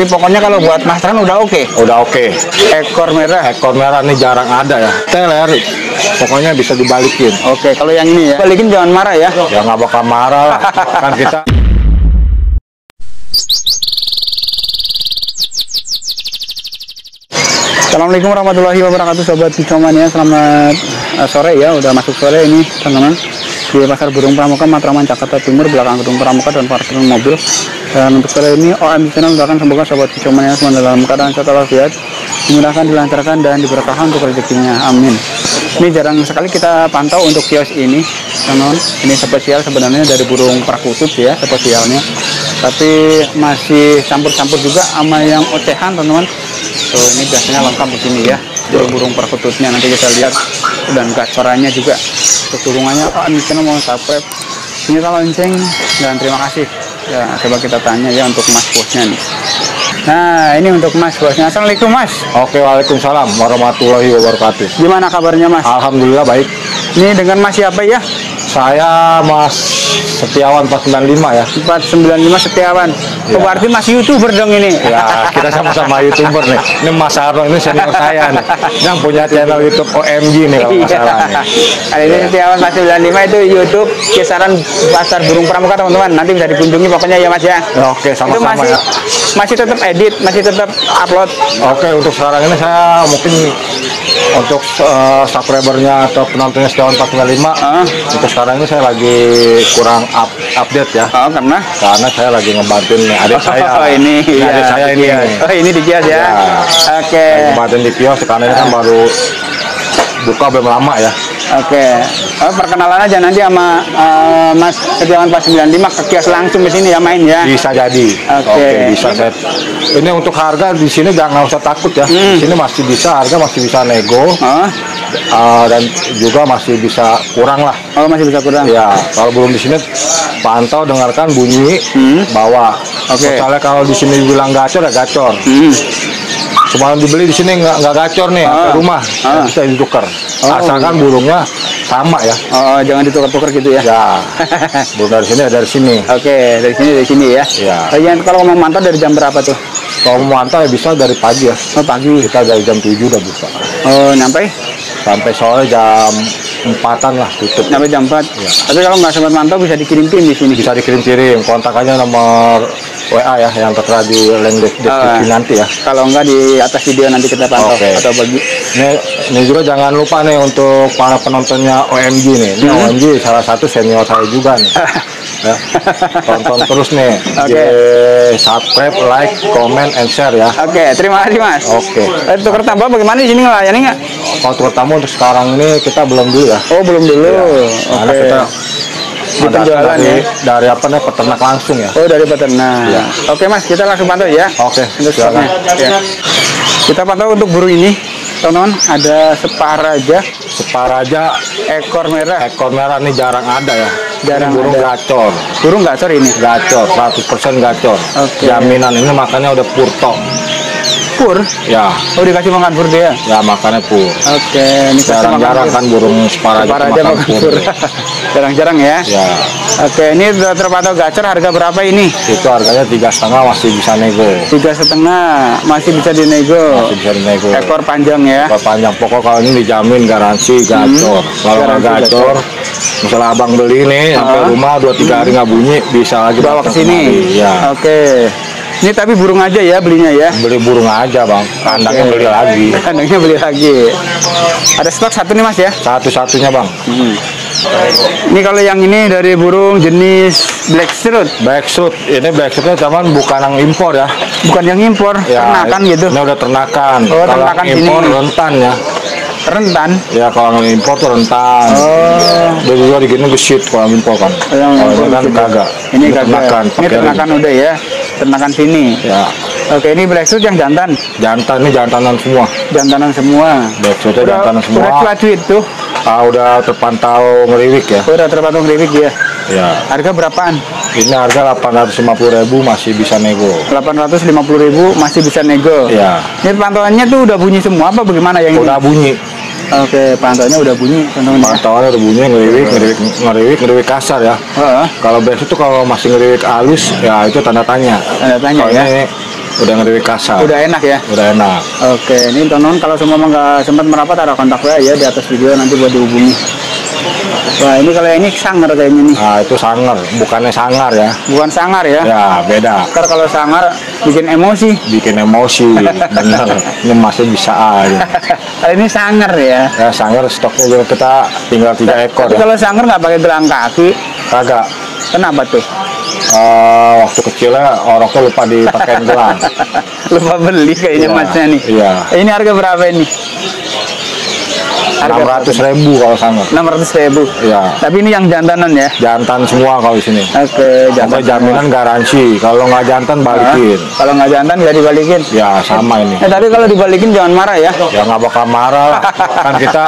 Tapi pokoknya kalau buat masteran udah oke. Udah oke. Ekor merah. Ekor merah ini jarang ada ya. Teler, pokoknya bisa dibalikin. Oke, kalau yang ini ya. Balikin jangan marah ya. Ya nggak bakal marah lah. kan kita Assalamualaikum warahmatullahi wabarakatuh Sobat Kicomania Selamat eh, sore ya Udah masuk sore ini teman-teman Di Pasar Burung Pramuka Matraman Jakarta Timur Belakang gedung Pramuka dan parkiran mobil. Dan untuk sore ini OM channel doakan semoga Sobat Kicomania Semua dalam keadaan sehat walafiat Dimudahkan, dilancarkan dan diberkahkan untuk rezekinya. Amin. Ini jarang sekali kita pantau untuk kios ini. Teman-teman Ini spesial sebenarnya dari burung prakutut ya spesialnya. Tapi masih campur-campur juga sama yang ocehan teman-teman. Tuh ini biasanya lengkap di sini ya. Burung-burung perkututnya nanti kita lihat dan gacorannya juga. Keturungannya oh ini channel mau subscribe. Ini lonceng dan terima kasih. Ya coba kita tanya ya untuk mas bosnya nih. Nah ini untuk mas bosnya. Assalamualaikum mas. Oke, waalaikumsalam warahmatullahi wabarakatuh. Gimana kabarnya mas? Alhamdulillah baik. Ini dengan mas siapa ya? Saya Mas Setiawan 495 ya. 495 Setiawan. Oh, Ya. berarti mas youtuber dong ini. Ya, kita sama-sama youtuber nih. Ini Mas Arno ini senior saya nih. Yang punya channel YouTube OMG nih kalau nggak salah nih. Kali ini Setiawan 495 itu YouTube kisaran pasar burung pramuka teman-teman. Nanti bisa dikunjungi pokoknya ya mas ya. Oke, sama-sama masih ya. masih tetap edit, masih tetap upload. Oke, untuk sekarang ini saya mungkin untuk eh, subscribernya atau penontonnya Setiawan 495 Ah. untuk sekarang ini saya lagi kurang up, update ya. Oh, karena Karena saya lagi ngebantuin nih adik saya. Oh, ini Ini adik saya ini. Oh, ini di kios ya. Ya. Oke. Lagi ngebantuin di kios karena ini kan baru buka belum lama ya. Oke. Oh, perkenalan aja nanti sama eh, Mas Setiawan 495 ke kios langsung ke sini ya main ya. Bisa jadi. Oke. bisa saya. Ini untuk harga di sini jangan usah takut ya. Hmm. Di sini masih bisa harga masih bisa nego Oh, eh, dan juga masih bisa kurang lah. oh masih bisa kurang. Ya, kalau belum di sini pantau dengarkan bunyi Hmm. bawa. Oke. Misalnya kalau di sini bilang gacor ya gacor. Hmm. Cuma dibeli di sini nggak nggak gacor nih, Ah. ke rumah Ah. ya bisa ditukar. Oh. Asalkan burungnya sama ya. Oh, jangan ditukar-tukar gitu ya. Ya, burung dari sini ya dari sini. Oke, dari sini dari sini ya. Iya. Oh, yang kalau mau mantau dari jam berapa tuh? Kalau mau mantau ya bisa dari pagi ya. Oh, pagi. Kita dari jam 7 udah buka. Oh, nyampe? Sampai sore jam empatan lah tutup. Nyampe jam 4. Iya. Tapi kalau nggak sempat mantau bisa dikirim-kirim di sini. Bisa dikirim-kirim, kontak aja nomor WA ya yang tertera di link des- deskripsi Ah. nanti ya. Kalau enggak di atas video nanti kita pantau Oke. atau bagi. Ini, ini juga jangan lupa nih untuk para penontonnya OMG nih. Ini Hmm. OMG salah satu senior saya juga nih. ya. Tonton terus nih. Oke. Di subscribe, like, comment, and share ya. Oke, terima kasih Mas. Oke. Eh, tukar tambah bagaimana di sini ngelayani nggak? Kalau tukar tamu untuk sekarang ini kita belum dulu ya. Oh, belum dulu. Karena Oke. kita Di penjualan dari, ya. dari apa nih peternak langsung ya. Oh, dari peternak. Iya. Oke, Mas, kita langsung pantau ya. Oke, Untuk stoknya. Ya. Kita pantau untuk burung ini. Teman-teman, ada separaja Separaja ekor merah. ekor merah ini jarang ada ya. Jarang Ini burung ada. gacor. Burung gacor ini. Gacor, 100% gacor. Oke. Jaminan ini makannya udah purto. Pur. Ya, Oh, dikasih makan pur dia. ya makannya pur. Oke, Jarang-jarang kan burung separaja Separaja makan makan pur. Jarang-jarang ya. ya, Oke, ini terpantau gacor harga berapa ini? itu harganya tiga setengah masih bisa nego. Tiga setengah masih bisa dinego. Masih bisa dinego. Ekor panjang ya. Ekor panjang pokok kalau ini dijamin garansi gacor. Kalau nggak Hmm. Garansi gacor, misalnya abang beli nih sampai Ah. rumah dua tiga hari nggak bunyi bisa lagi Bawa ke sini. Ya. Oke. Ini tapi burung aja ya belinya ya. Beli burung aja bang, kandangnya Oke. beli lagi. Kandangnya beli lagi. Ada stok satu nih mas ya. Satu-satunya bang. Ini kalau yang ini dari burung jenis black throat, Backsuit, ini backsuitnya cuman bukan yang impor ya. bukan yang impor, ternakan gitu. Ini udah ternakan. Oh, kalau ternakan impor sini. rentan ya. Rentan. Ya kalau yang impor tuh rentan. Oh. Dia juga digini gesit kalau impor kan. Yang kalau impor ini kan kagak. Ini kagak. ternakan. Ini ternakan udah ya. Ternakan sini. Ya, Oke, ini black throat yang jantan. jantan ini jantanan semua. Jantanan semua. Udah, jantanan semua. udah fluctuate tuh. Ah, udah terpantau ngeriwik ya. Udah terpatung ribik ya. Ya. Harga berapaan? Ini harga 850.000 masih bisa nego. 850.000 masih bisa nego. Ya. Ini pantauannya tuh udah bunyi semua apa bagaimana yang ini? Udah bunyi. Oke, pantauannya udah bunyi, teman-teman. Pantauannya udah bunyi ngeriwik, ngeriwik, ngeriwik, ngeriwik kasar ya. Heeh. Kalau besok tuh kalau masih ngeriwik halus, ya itu tanda tanya. Tanda tanya Soalnya ya. ini udah ngeri kasar Udah enak ya. udah enak Oke, ini teman-teman kalau semua nggak sempat merapat ada kontak WA ya di atas video nanti buat dihubungi. Wah ini kalau ini sangar kayaknya nih, nah itu sangar bukannya sangar ya bukan sangar ya. ya beda Ntar kalau sangar bikin emosi. bikin emosi bener ini masih bisa aja Kalau ini sangar ya. ya sangar stoknya juga kita tinggal tiga ekor Tapi ya kalau sangar nggak pakai gelang kaki, kagak kenapa tuh? Eh, waktu kecilnya orangnya lupa dipakein gelang Lupa beli kayaknya Iya, masnya nih. iya. Ini harga berapa ini? Enam ratus ribu kalau sangar Enam ratus ribu. Iya. Tapi ini yang jantanan ya. jantan semua kalau di sini Oke, Sampai jantan. jaminan garansi kalau nggak jantan balikin Kalau nggak jantan nggak dibalikin. ya sama ini Eh, tapi kalau dibalikin jangan marah ya. ya nggak bakal marah lah kan kita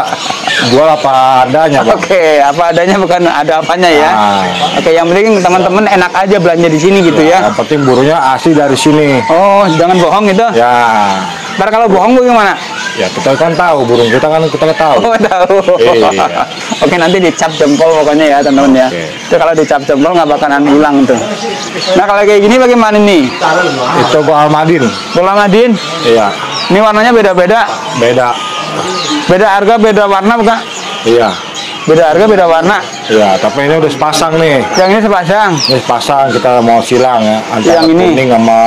jual apa adanya bang Oke, apa adanya bukan ada apanya ya. Ah. Oke, yang penting teman-teman enak aja belanja di sini gitu ya. yang penting burunya asli dari sini Oh, jangan bohong itu. ya Ntar kalau bohong bagaimana? Ya kita kan tahu burung kita kan kita kan tahu Oh, tahu. Iya. Oke, nanti dicap jempol pokoknya ya, teman-teman ya. Itu kalau dicap jempol nggak bakalan hilang tuh. Nah, kalau kayak gini bagaimana nih? itu gua almadin Bola Madin, iya ini warnanya beda-beda. beda Beda harga, beda warna bukan? iya Beda harga, beda warna. iya tapi ini udah sepasang nih Yang ini sepasang. ini sepasang kita mau silang ya antara Yang ini? kuning sama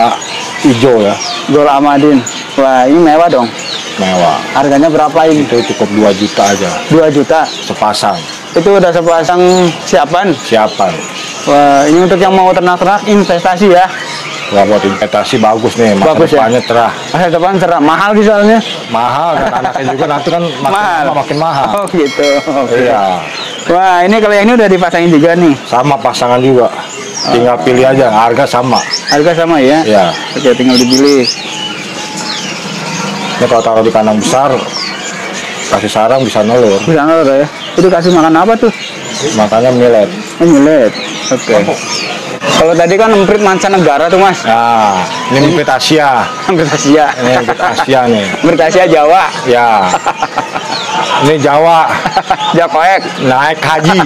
hijau ya Gol Amadin. Wah, ini mewah dong. mewah Harganya berapa ini? itu cukup 2 juta aja 2 juta. sepasang Itu udah sepasang siapan. siapan Wah, ini untuk yang mau ternak-ternak investasi ya. Wah buat investasi bagus nih masa Bagus ya? depannya cerah Masa depan serah mahal sih soalnya. mahal dan anaknya juga nanti kan makin mahal. lama makin mahal Oh gitu. Oke. iya Wah, ini kalau yang ini udah dipasangin juga nih. sama pasangan juga tinggal pilih aja harga sama Harga sama ya? ya Oke, tinggal dipilih. Ini kalau taruh di kandang besar kasih sarang bisa nelur Bisa nggak ya? Itu kasih makan apa tuh? makanya millet Oh, millet. Oke. Kalau tadi kan emprit mancanegara tuh mas. nah ini emprit Asia Emprit Asia. ini emprit Asia nih Emprit Asia Jawa. ya ini Jawa Jakoek. naik haji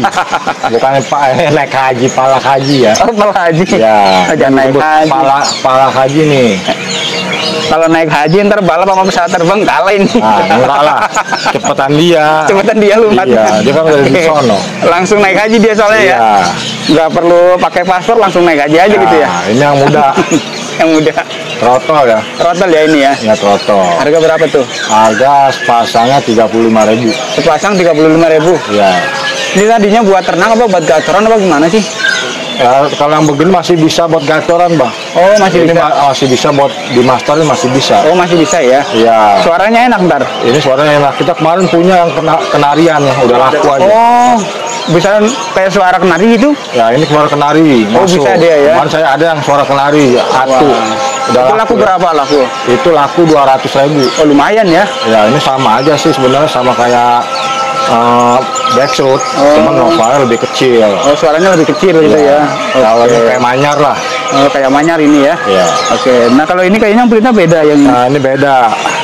bukan pak eh, naik haji pala haji ya Oh, pala haji. ya jangan naik haji. pala pala haji nih Kalau naik haji ntar balap sama pesawat terbang kalah ini. Nah, lah. Cepetan dia. Cepetan dia lu. Iya, dia kan udah di Oke. sono. Langsung naik haji dia soalnya ya. Iya. Nggak perlu pakai paspor langsung naik haji aja gitu ya. Nah, ini yang muda. yang muda. Trotol ya. Rotel ya ini ya. Ya trotol. Harga berapa tuh? Harga sepasangnya 35.000. Sepasang 35.000. Ya. Ini tadinya buat ternak apa buat gacoran apa gimana sih? Ya, kalau yang begini masih bisa buat gacoran, Bang. Oh, masih Ini bisa. ma- masih bisa buat di masterin masih bisa. Oh, masih bisa ya. Iya. Suaranya enak ntar. Ini suaranya enak. Kita kemarin punya yang kena, kenarian udah laku aja. Oh, bisa kayak suara kenari gitu? Ya, ini suara kenari Oh, masuk. bisa dia ya? Kemarin saya ada yang suara kenari satu. Udah Itu laku ya. berapa laku? Itu laku 200.000. Oh, lumayan ya. Ya ini sama aja sih sebenarnya sama kayak uh, backshot, cuman novelnya lebih kecil. Oh, suaranya lebih kecil gitu ya. Kalau Oke. ini kayak manyar lah. Oh, kayak manyar ini ya. Ya. Oke, nah kalau ini kayaknya empritnya beda yang Nah ini beda.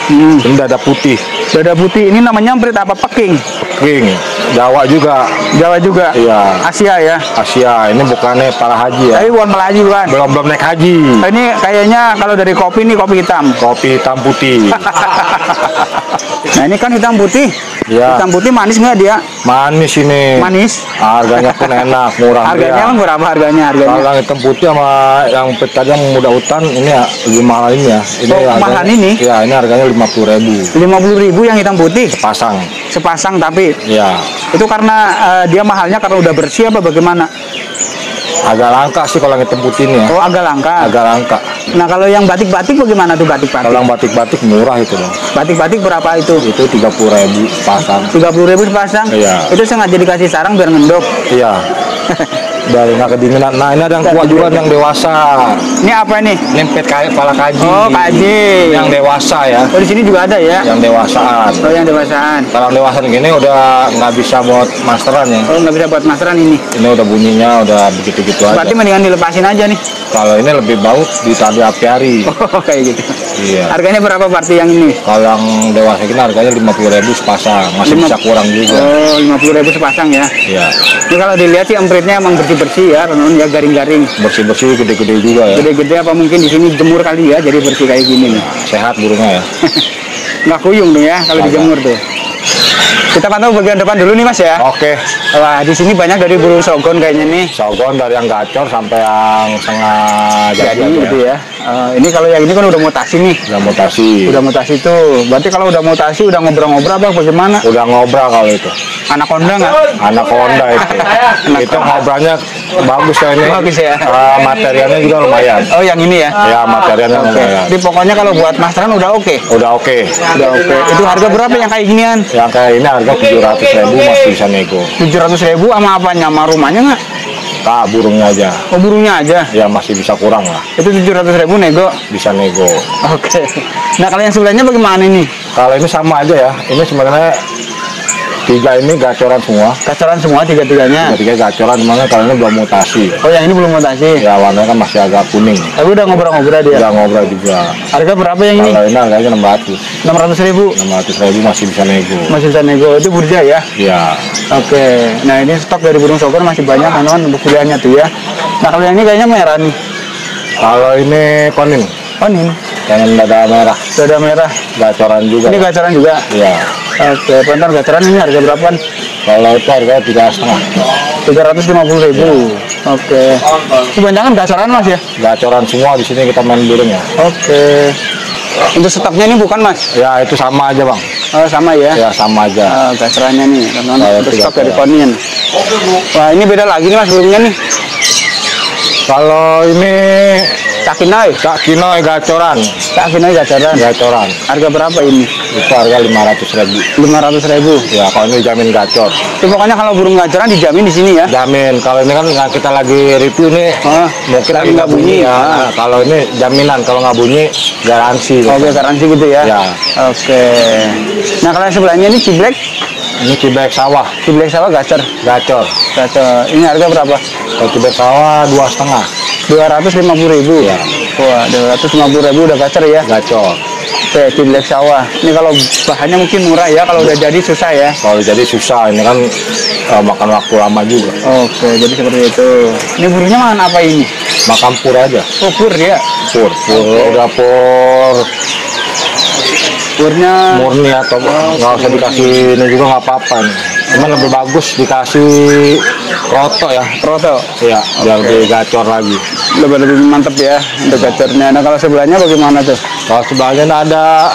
Hmm. Ini dada putih, dada putih. Ini namanya emprit apa? Peking. King, Jawa juga. Jawa juga. Iya. Asia ya. Asia. Ini bukannya para haji ya. Tapi bukan Melayu bukan. Belum belum naik haji. Nah, Ini kayaknya kalau dari kopi ini kopi hitam. Kopi hitam putih. Nah ini kan hitam putih. Ya. Hitam putih manis nggak dia? Manis ini. Manis. Harganya pun enak, murah. Harganya meriah. emang berapa harganya? Harganya? Kalau yang hitam putih sama yang pet tadi yang muda hutan ini ya lebih mahal ini ya. Ini Oh, harganya- mahalan ini? Ya, ini harganya 50.000 Lima puluh ribu yang hitam putih pasang. Sepasang tapi Ya, itu karena eh, dia mahalnya karena udah bersih apa bagaimana? agak langka sih kalau hitam putih ini ya. Oh agak langka. Agak langka. Nah kalau yang batik-batik bagaimana tuh batik-batik? Kalau yang batik-batik murah itu dong. Batik-batik berapa itu? Itu 30.000 pasang. Tiga puluh ribu sepasang. Iya. Itu sengaja dikasih sarang biar ngendok. Iya. Dari nggak kedinginan. Nah, ini ada yang tua juga yang dewasa. Ini apa nih? Nempet kayak kepala kaji. Oh kaji. Yang dewasa ya. Oh di sini juga ada ya? Yang dewasaan. Oh yang dewasaan. Kalau dewasaan gini udah nggak bisa buat masteran ya. Oh nggak bisa buat masteran ini. Ini udah bunyinya udah begitu-gitu aja. Berarti mendingan dilepasin aja nih. Kalau ini lebih bagus di tali apiari. Oh, kayak gitu. Iya. Harganya berapa party yang ini? Kalau yang dewasa ini harganya 50.000 sepasang, masih Lima- bisa kurang juga. Oh, 50.000 sepasang ya. Iya. Ini kalau dilihat sih empritnya emang bersih-bersih ya, teman-teman ya garing-garing. Bersih-bersih, gede-gede juga ya. Gede-gede apa mungkin di sini jemur kali ya, jadi bersih kayak gini nih. Sehat burungnya ya. Nggak kuyung tuh ya kalau dijemur tuh. Kita pantau bagian depan dulu nih Mas ya. Oke. Wah, di sini banyak dari burung sogon kayaknya nih. Sogon dari yang gacor sampai yang setengah Jadi jadi, gitu ya. Eh, ini kalau yang ini kan udah mutasi nih. Udah mutasi. Udah mutasi tuh. Berarti kalau udah mutasi udah ngobrol-ngobrol apa bagaimana? Udah ngobrol kalau itu. Anaconda nggak? Anak Honda itu. itu ngobrolnya bagus ya ini. Bagus ya. Eh, materialnya juga lumayan. Oh, yang ini ya. Ya materialnya Oke. lumayan. Jadi pokoknya kalau buat masteran udah oke. Udah oke. Udah oke. Itu harga berapa yang kayak ginian? Yang kayak ini harga 700 ribu masih bisa nego. tujuh ratus ribu sama apanya sama rumahnya nggak? Tak burungnya aja. Oh burungnya aja. Ya masih bisa kurang lah. Itu tujuh ratus ribu nego. Bisa nego. Oke. Nah kalau yang sebelahnya bagaimana ini? Kalau ini sama aja ya. Ini sebenarnya tiga ini gacoran semua. Kacaran semua tiga tiganya. Tiga gacoran, makanya kalau ini belum mutasi. Oh yang ini belum mutasi. Ya warnanya kan masih agak kuning. Tapi udah ngobrol-ngobrol dia. Udah ngobrol juga. Harga berapa yang ini? Kalau ini harganya 600. Enam ratus ribu. 600 ribu masih bisa nego. Masih bisa nego. Itu burja ya. Ya, Oke. Nah ini stok dari burung sokor masih banyak teman-teman untuk pilihannya tuh ya. Nah kalau yang ini kayaknya merah nih. kalau ini konin, Oh yang dada merah, dada merah. gacoran juga. Ini gacaran juga. Ya, Oke. Bentar gacaran ini harga berapa? kalau itu harganya tiga setengah. Tiga ratus lima puluh ribu. Oke. Kebanyakan gacaran mas ya. Gacoran semua di sini kita main burung ya. Oke. Untuk stoknya ini bukan mas? Ya itu sama aja bang. Oh, sama ya. Ya sama aja. Ah, gacarannya nih, teman-teman. Untuk stok dari. Wah ini beda lagi nih mas burungnya nih. Kalau ini Cakinoy. Kak Kinoy gacoran, Cakinoy gacaran. gacoran Harga berapa ini? itu harga 500 ribu. Lima ratus ribu. Ya kalau ini jamin gacor. Itu pokoknya kalau burung gacaran dijamin di sini ya. Jamin. Kalau ini kan kita lagi review nih, Ah, mungkin lagi nggak bunyi. bunyi ya. Ah. Nah, kalau ini jaminan, kalau nggak bunyi garansi. Oke, garansi gitu ya. Ya. Oke. Nah kalau yang sebelahnya ini ciblek, Ini cibek sawah, ciblek sawah gacor. gacor. Gacor. Ini harga berapa? Kalau cibek sawah dua setengah, Dua ratus lima puluh ribu. Ya. Wah, dua ratus lima puluh ribu udah gacor ya. gacor. Oke, ciblek sawah. Ini kalau bahannya mungkin murah ya, kalau udah jadi susah ya. Kalau jadi susah, ini kan eh, makan waktu lama juga. Oke, jadi seperti itu. Ini burungnya makan apa ini? Makan pur aja, Oh, pur ya. pur, pur, udah pur Purnya murni atau nggak usah dikasih ini juga nggak apa-apa nih. Cuman lebih bagus dikasih roto ya, proto. ya biar lebih gacor lagi. Lebih lebih mantep ya untuk gacornya. Nah, kalau sebelahnya bagaimana tuh? Kalau sebelahnya ada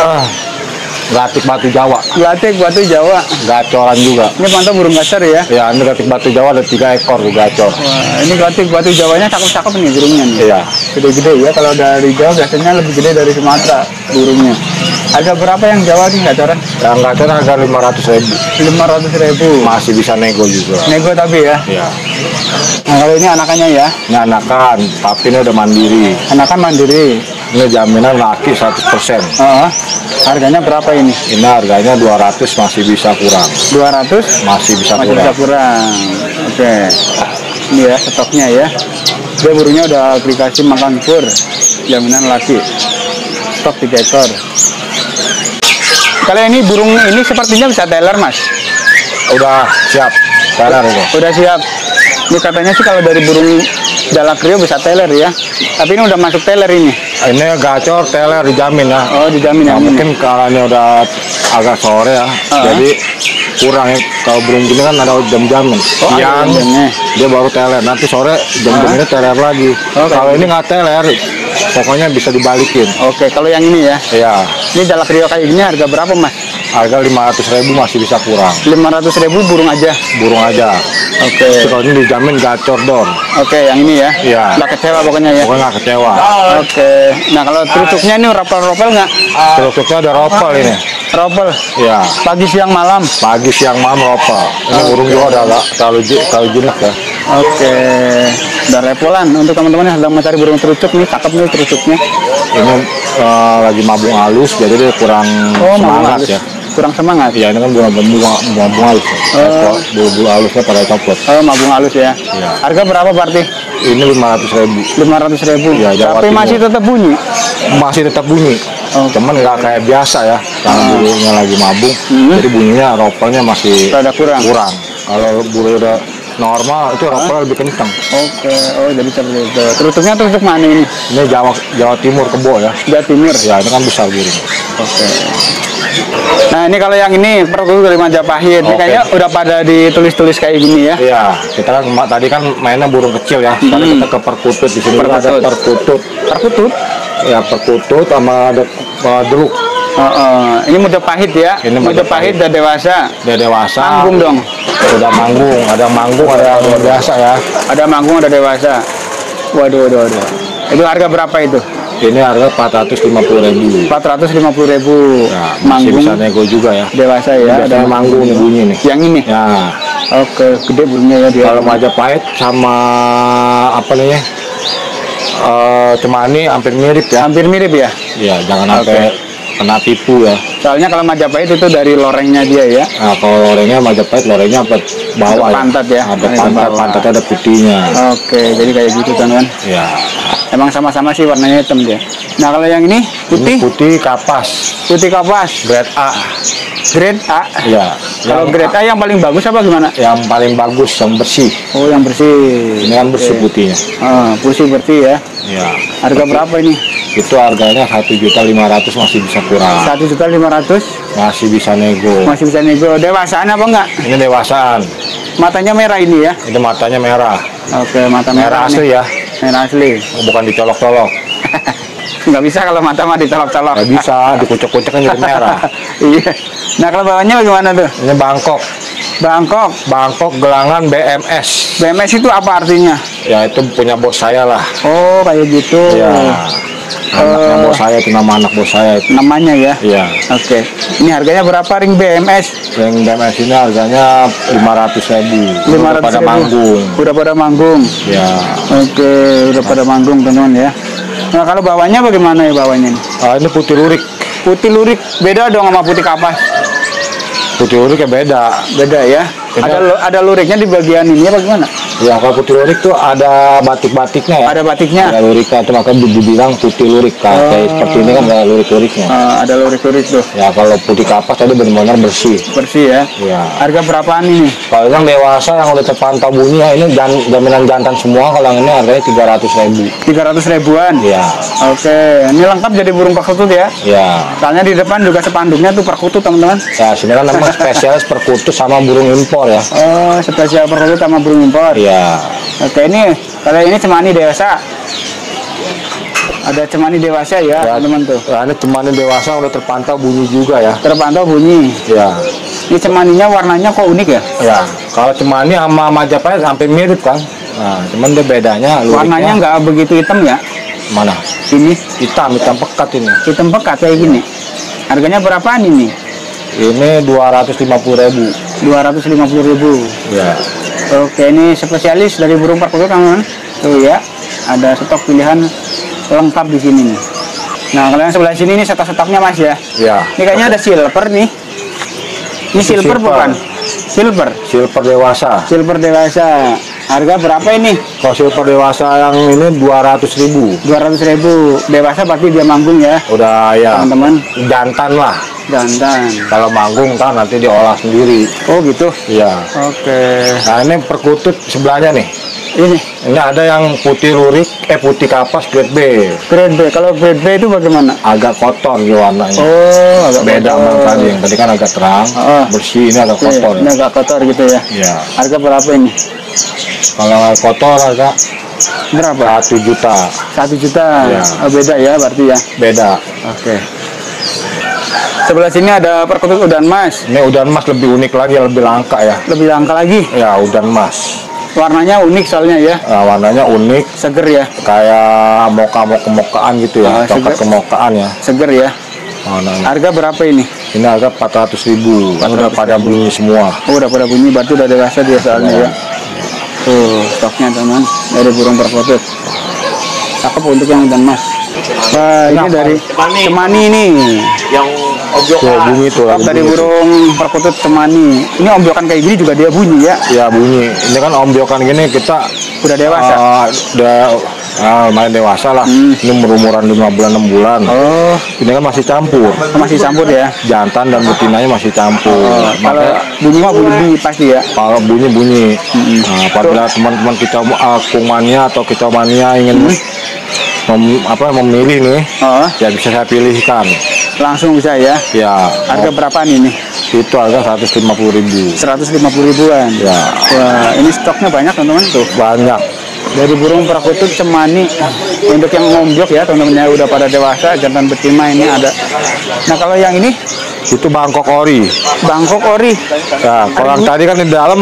ah, gatik batu Jawa, Gelatik batu Jawa. gacoran juga. Ini pantau burung gacor ya. Ya ini gatik batu Jawa ada tiga ekor tuh gacor. Wah, ini gelatik batu Jawanya cakep-cakep nih burungnya nih. Iya, Gede-gede ya. Kalau dari Jawa biasanya lebih gede dari Sumatera burungnya. Harga berapa yang Jawa nih gacoran? yang gacor harga lima ratus ribu, Lima ratus ribu. masih bisa nego juga. Nego tapi ya. Ya, Nah, kalau ini anakannya ya. ini anakan, tapi ini udah mandiri. Anakan mandiri. Ini jaminan laki 100%. Oh, harganya berapa ini? Ini harganya 200 masih bisa kurang. 200 Masih bisa masih bisa kurang. kurang. Oke. Ini ya stoknya ya. Dia burungnya udah aplikasi makan pur. Jaminan laki. Stok 3 ekor. Kalau ini burung ini sepertinya bisa teler mas. Udah siap. Teler itu. Udah siap. Ini katanya sih kalau dari burung jalak rio bisa teler ya. Tapi ini udah masuk teler ini. Ini gacor teler dijamin ya. Oh dijamin Nah, ya. mungkin ini udah agak sore ya, Ah. jadi kurang ya. Kalau burung gini kan ada jam-jamin. Oh, ada Siang dia baru teler. Nanti sore jam-jam Ah. ini teler lagi. Oh, kalau ini nggak teler, pokoknya bisa dibalikin. Oke, kalau yang ini ya. Ya, Ini jalak rio kayak gini harga berapa mas? Harga 500 ribu masih bisa kurang. 500 ribu burung aja. Burung aja. Oke. Tapi kalau ini dijamin gacor dor. Oke, yang ini ya. Iya. Nggak kecewa pokoknya ya. Pokoknya nggak kecewa. Oke. Nah kalau trucuknya ini ropel-ropel nggak? Terusnya ada ropel ini. Ropel. Ya, Pagi siang malam. pagi siang malam ropel. Ini burung juga ada agak terlalu terlalu jenis ya. Oke. Udah repolan untuk teman-teman yang sedang mencari burung trucuk nih, cakep nih trucuknya. Ini eh, lagi mabung halus, jadi dia kurang Oh, semangat ya. Kurang semangat. Ya ini kan bunga bunga bunga, bunga halus. Oh. Bulu-bulu halusnya pada copot. Oh, mabung halus ya. Iya. Harga berapa Parti? Ini lima ratus ribu. 500 ribu. Iya, Jawa Tapi Timur. masih tetap bunyi. Masih tetap bunyi. Oh. Cuman nggak kayak biasa ya. Karena bulunya lagi mabung. Hmm. Jadi bunyinya ropelnya masih Rada kurang. kurang. Kalau bulu udah normal itu ropelnya lebih kencang. Oke, oh jadi seperti itu. Terutupnya terusuk mana ini? Ini Jawa Jawa Timur kebo ya. Jawa Timur. Ya ini kan besar burung. Oke. Nah ini kalau yang ini perlu dari Majapahit, ini Oke. kayaknya udah pada ditulis-tulis kayak gini ya. Iya, kita kan tadi kan mainnya burung kecil ya. Sekarang Hmm. kita ke perkutut di sini juga ada Perkutut. perkutut. Perkutut. Ya perkutut sama ada uh, oh. Ini Majapahit ya. Ini Majapahit Majapahit. udah dewasa. Udah dewasa. Manggung dong. Udah manggung, ada manggung, ada yang luar biasa ya. Ada manggung, ada dewasa. Waduh, waduh, waduh. Itu harga berapa itu? Ini harga 450 ribu. 450 ribu. Masih manggung bisa nego juga ya. dewasa ya. Ada manggung nih bunyi nih. Yang ini. Ya, Oke, gede burungnya ya dia. kalau Majapahit sama apa namanya? Eh, cemani hampir mirip ya. hampir mirip ya. Ya, jangan sampai kena tipu ya. Soalnya kalau Majapahit itu dari lorengnya dia ya. Nah, kalau lorengnya Majapahit, lorengnya apa bawah Ada pantat ya? Ada pantat, bawah. pantatnya ada putihnya. Oke, jadi kayak gitu teman-teman. Ya. Emang sama-sama sih warnanya hitam dia. Nah kalau yang ini putih, Ini putih kapas, putih kapas, grade A. grade A. Ya. Kalau Yang grade A yang paling bagus apa gimana? yang paling bagus, yang bersih. Oh yang bersih. Ini kan bersih Oke. putihnya. Ah, bersih bersih ya. Ya. Harga berapa ini? Itu harganya satu juta lima ratus masih bisa kurang, Satu juta lima ratus. masih bisa nego. Masih bisa nego. Dewasaan apa enggak? Ini dewasaan. Matanya merah ini ya. Ini matanya merah, Oke, mata merah, merah asli nih. ya, Merah asli. bukan dicolok-colok. Nggak bisa kalau mata mah dicolok-colok. Nggak bisa, dikucek-kucek kan jadi merah. iya. Nah kalau bawahnya bagaimana tuh? Ini Bangkok, Bangkok. Bangkok gelangan BMS. BMS itu apa artinya? Ya itu punya bos saya lah. Oh kayak gitu. Ya. Anaknya Oh. bos saya itu nama anak bos saya itu. Namanya ya. Iya. Oke. Ini harganya berapa ring BMS? Yang BMS ini harganya 500 ribu. Lima ratus pada manggung. Udah pada manggung. Ya. Oke, udah pada manggung teman-teman ya. Nah kalau bawahnya bagaimana ya bawahnya? Ah, ini putih lurik. Putih lurik beda dong sama putih kapas. Putih lurik ya beda. Beda ya. Beda. Ada ada luriknya di bagian ini apa gimana? Ya kalau putih lurik tuh ada batik-batiknya ya. Ada batiknya. Ada luriknya itu makanya dibilang putih lurik. Kan. Oh. Kayak seperti ini kan ada lurik-luriknya. Eh, ada lurik-lurik tuh. Ya kalau putih kapas tadi benar-benar bersih. Bersih ya. Ya. Harga berapaan ini? Kalau yang dewasa yang udah terpantau bunyi ya ini jan- jaminan jantan semua. Kalau yang ini harganya 300 ribu. 300 ribuan. Ya. Oke, ini lengkap jadi burung perkutut ya. Ya. Soalnya di depan juga sepanduknya tuh perkutut teman-teman. Ya sini kan memang spesialis perkutut sama burung impor ya. Oh, spesial perkutut sama burung impor. Iya. Oke, ini kalau ini cemani dewasa. Ada cemani dewasa ya, Ya. teman-teman tuh. Ya, ini cemanin dewasa udah terpantau bunyi juga ya. Terpantau bunyi. Ya. Ini cemaninya warnanya kok unik ya? Ya. Kalau cemani sama Majapahit hampir mirip kan. Nah, cuman dia bedanya luriknya Warnanya nggak begitu hitam ya? mana? Ini Hitam, hitam pekat ini. hitam pekat kayak gini. Harganya berapaan ini? Ini 250 ribu. 250.000 ribu. Ya. Oke, ini spesialis dari burung perkutut teman-teman. Tuh ya, ada stok pilihan lengkap di sini nih. Nah, kalau yang sebelah sini ini stok-stoknya Mas ya. Ya. Ini kayaknya ada silver nih. Ini silver, silver. bukan? Silver. Silver dewasa. Silver dewasa. Harga berapa ini? Kalau silver dewasa yang ini 200 ribu. 200.000 ribu. Dewasa pasti dia manggung ya, Udah ya. teman-teman. Jantan lah. Dandan. Kalau manggung kan nanti diolah sendiri. Oh gitu. Iya. Oke. Nah ini perkutut sebelahnya nih. Ini Ini ada yang putih lurik, eh putih kapas grade B. grade B. Kalau grade B itu bagaimana? Agak kotor di warnanya. Oh, agak Beda sama kotor. tadi. Yang tadi kan agak terang, Ah. bersih. Ini agak Iya, kotor. Ini agak kotor gitu ya. Iya. Harga berapa ini? Kalau kotor agak Berapa? satu juta. Satu juta. Iya. Oh, beda ya berarti ya. Beda. Oke. Sebelah sini ada perkutut udan mas. Ini udan mas lebih unik lagi, lebih langka ya. Lebih langka lagi. Ya udan mas. Warnanya unik soalnya ya. Nah, warnanya unik, Seger ya. kayak moka-moka-mokaan gitu Ah, ya, coklat juga. kemokaan ya. Seger ya. Warnanya. Harga berapa ini? Ini harga 400 ribu, kan udah pada bunyi semua. Oh, udah pada bunyi berarti udah dewasa dia soalnya ya. Tuh, stoknya teman dari burung perkutut. Cakep untuk yang udan mas. Wah, ini dari Cemani. Cemani ini. yang Tuh, bunyi tuh. Oh, lagi dari bunyi burung perkutut cemani. Ini ombyokan kayak gini juga dia bunyi ya. Ya bunyi. Ini kan ombyokan gini kita Udah dewasa. ah, udah ah, lumayan dewasa lah. Ini berumuran 5 bulan 6 bulan. Oh, Ini kan masih campur. masih campur ya. Jantan dan betinanya masih campur. Oh, kalau bunyi mah bunyi bunyi pasti ya. kalau bunyi bunyi. Nah, apabila teman-teman kita uh, kumania atau kita mania ingin mem- apa memilih nih, Oh, ya bisa saya pilihkan. Langsung bisa ya. Ya, Harga berapaan ini? itu harga 150.000 ribu. 150 ribuan. Ya, Wah, ini stoknya banyak teman-teman tuh. banyak. Dari burung perkutut cemani untuk yang ngombyok ya teman-teman yang udah pada dewasa jantan betina ini ada. Nah kalau yang ini Itu Bangkok ori. Bangkok ori. Ya, kalau yang tadi kan di dalam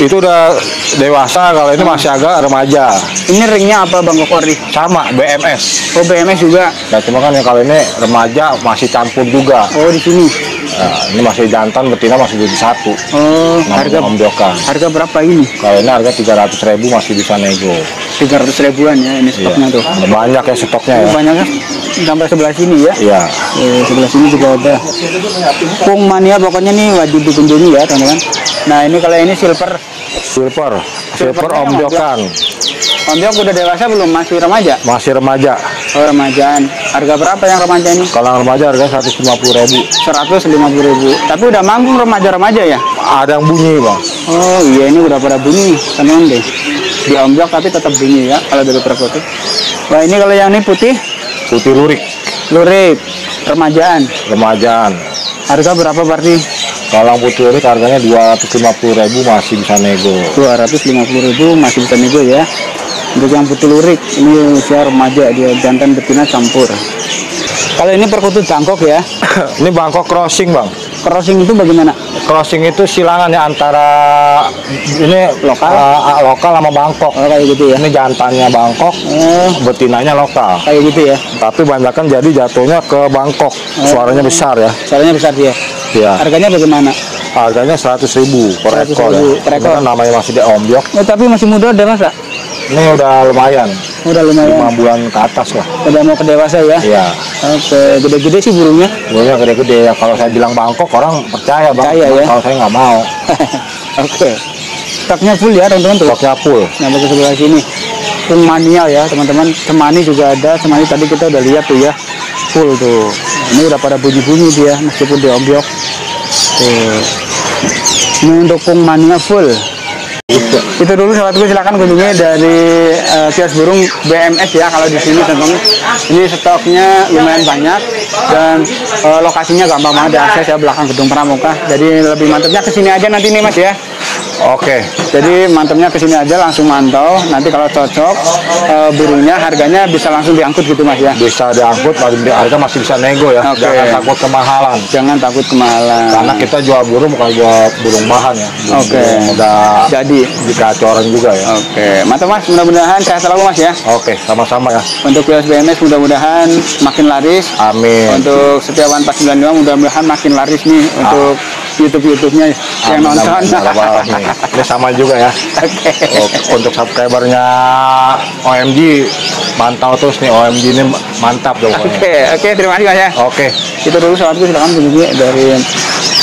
itu udah dewasa, kalau ini masih agak remaja. Ini ringnya apa Bangkok ori? Sama BMS. Oh BMS juga. Ya, cuma kan yang kalau ini remaja masih campur juga. Oh di sini. Ya, ini masih jantan, betina masih jadi satu. Oh Harga ombyokan. harga berapa ini? Kalau ini harga 300.000 masih bisa nego. 300 ribuan ya ini Iya. stoknya tuh. Banyak ya stoknya ya. Banyaknya sampai sebelah sini ya. Iya. Eh, sebelah sini juga ada. Pung mania pokoknya nih wajib dikunjungi ya teman-teman. Nah ini kalau ini silver. Silver, silver Silvernya ombyokan. Ombyok udah dewasa belum? Masih remaja? Masih remaja. Oh remajaan. Harga berapa yang remaja ini? Kalau remaja harga 150.000. 150 ribu. Tapi udah manggung remaja-remaja ya? Ada yang bunyi, Bang. Oh iya ini udah pada bunyi teman deh. Di ombyok tapi tetap bunyi ya kalau dari perkutut. Wah ini kalau yang ini putih Putih lurik, lurik remajaan. remajaan. Harga berapa berarti? Kalau yang putih lurik harganya 250.000 masih bisa nego. 250 ribu masih bisa nego ya. Untuk yang putih lurik ini usia remaja dia jantan betina campur. Kalau ini perkutut Bangkok ya. ini Bangkok crossing, Bang. Crossing itu bagaimana? Crossing itu silangan ya antara ini Lokal? uh, lokal sama Bangkok. Oh kayak gitu ya. Ini jantannya Bangkok, Oh betinanya lokal. kayak gitu ya. Tapi banyak kan jadi jatuhnya ke Bangkok. Suaranya besar ya. Caranya besar dia. Ya. Harganya bagaimana? Harganya 100.000 per 100.000 ekor ya. per Ini ekor. kan namanya masih di ombyok. Oh, tapi masih muda udah masa? Ini udah lumayan. Udah lumayan. 5 bulan ke atas lah. Udah mau ke dewasa ya? Iya. Oke, gede-gede sih burungnya. Burungnya gede-gede ya. Kalau saya bilang Bangkok orang percaya bang. Percaya, ya. Kalau saya nggak mau. Oke. Stoknya full ya teman-teman tuh. Stoknya full. Sampai ke sebelah sini. Pung mania ya teman-teman. Semani juga ada. Semani tadi kita udah lihat tuh ya. Full tuh. Ini udah pada bunyi-bunyi dia meskipun di ombyok. Tuh. Ini untuk pung mania full. Itu dulu sahabatku silakan kunjungi dari eh, kios burung BMS ya kalau di sini teman ini stoknya lumayan banyak dan eh, lokasinya gampang banget diakses ya belakang gedung pramuka. Jadi lebih mantepnya ke sini aja nanti nih mas ya Oke. jadi mantepnya ke sini aja langsung mantau nanti kalau cocok eh, burungnya harganya bisa langsung diangkut gitu mas ya Bisa diangkut, harga masih bisa nego ya. Oke. Jangan takut kemahalan. jangan takut kemahalan Karena kita jual burung bukan jual burung bahan ya. Oke. Udah jadi digacoran juga ya. oke mantap mas mudah-mudahan sehat selalu mas ya Oke, sama-sama ya. untuk kios BMS mudah-mudahan makin laris Amin. untuk Setiawan 495 mudah-mudahan makin laris nih untuk YouTube-YouTube-nya yang nonton. Ini sama juga ya. Oke. Oh, Untuk subscribernya OMG mantau terus nih OMG ini mantap dong. Oke, oke, terima kasih Mas ya. Oke. Itu dulu sahabatku silakan dari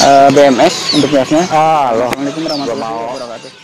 eh, BMS untuk kiosnya. Halo. Assalamualaikum warahmatullahi wabarakatuh.